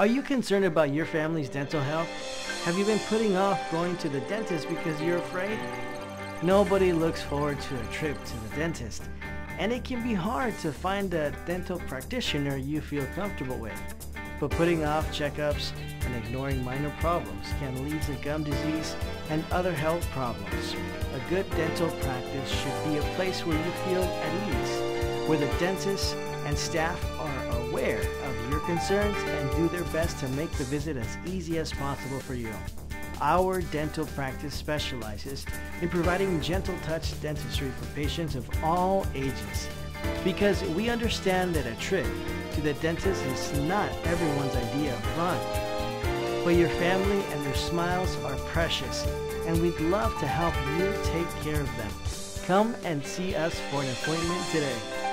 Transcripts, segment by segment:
Are you concerned about your family's dental health? Have you been putting off going to the dentist because you're afraid? Nobody looks forward to a trip to the dentist, and it can be hard to find a dental practitioner you feel comfortable with. But putting off checkups and ignoring minor problems can lead to gum disease and other health problems. A good dental practice should be a place where you feel at ease, where the dentist and staff are aware of your concerns and do their best to make the visit as easy as possible for you. Our dental practice specializes in providing gentle touch dentistry for patients of all ages because we understand that a trip to the dentist is not everyone's idea of fun. But your family and their smiles are precious, and we'd love to help you take care of them. Come and see us for an appointment today.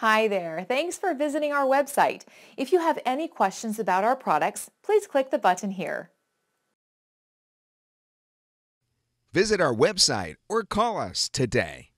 Hi there. Thanks for visiting our website. If you have any questions about our products, please click the button here. Visit our website or call us today.